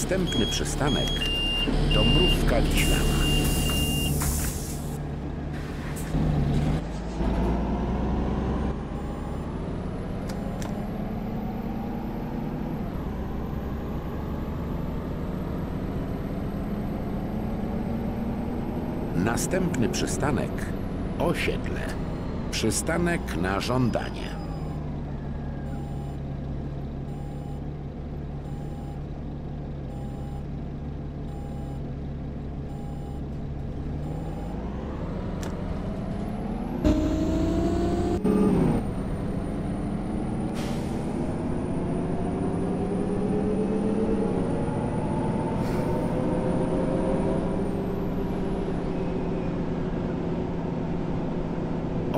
Następny przystanek Dąbrówka Wiślana. Następny przystanek Osiedle. Przystanek na żądanie.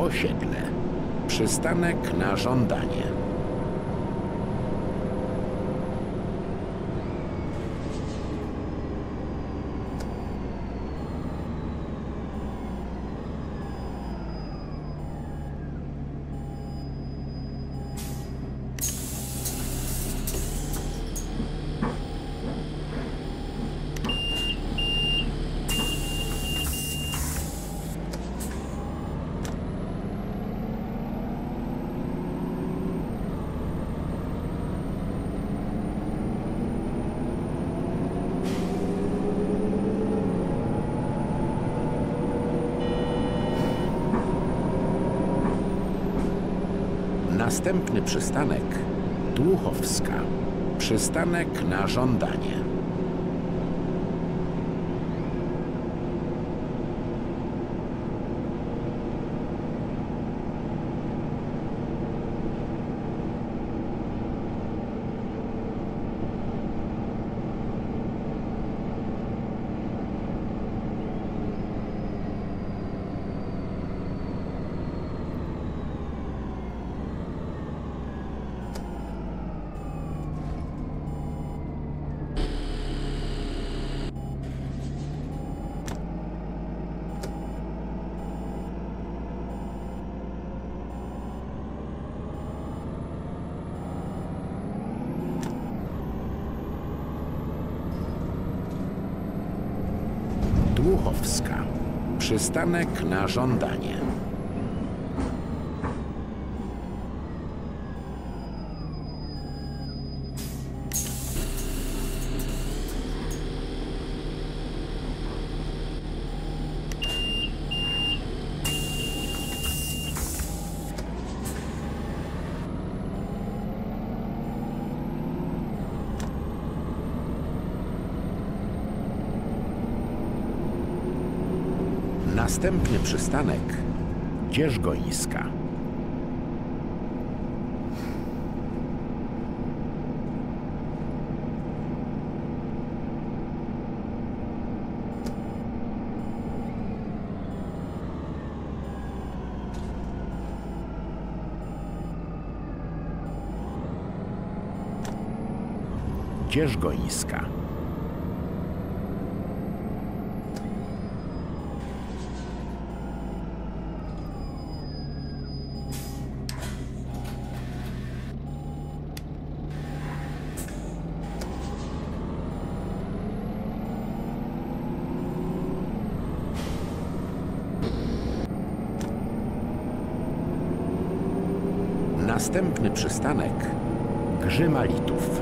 Osiedle. Przystanek na żądanie. Następny przystanek Dłuchowska. Przystanek na żądanie. Przystanek na żądanie. Następny przystanek Dzierżgońska. Dzierżgońska. Następny przystanek Grzymalitów.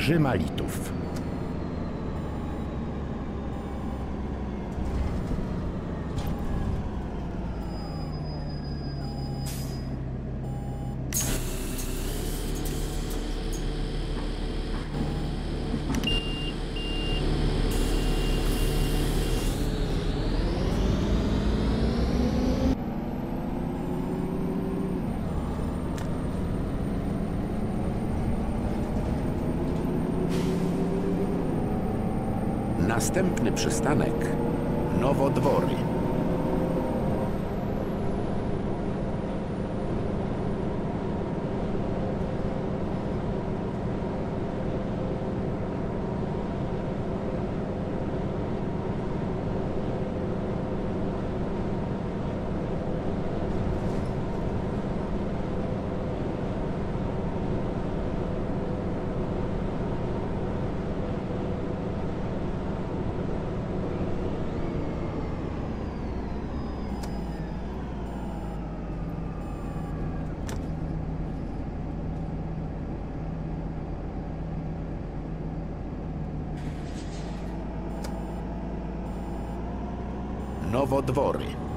Grzymalitów. Następny przystanek Nowodwory. Nowodwory.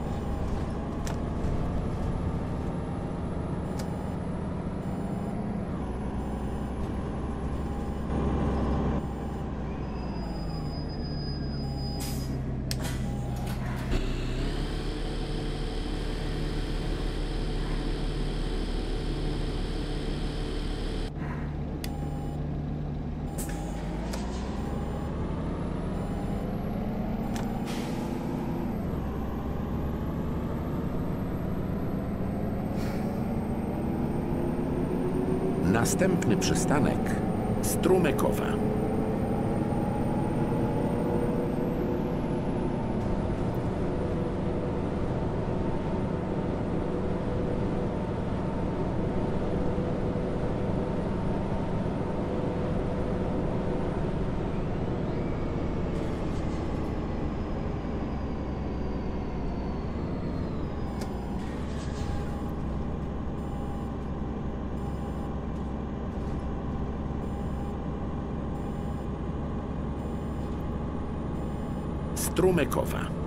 Następny przystanek Strumykowa. Strumykowa.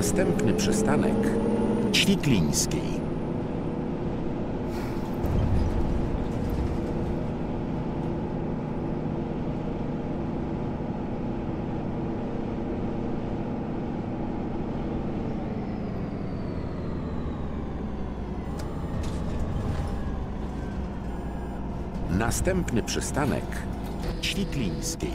Następny przystanek Ćwiklińskiej. Następny przystanek Ćwiklińskiej.